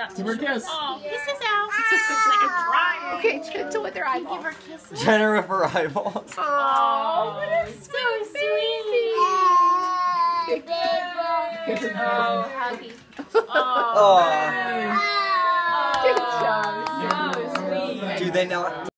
Not Give her a kiss. Oh, kisses out. It's like a dry. Okay, gentle with her Give her kisses. Jenna with her eyeballs. Oh, that's so sweet. Oh, huggy. Oh, Oh. Good job. so sweet. Do they not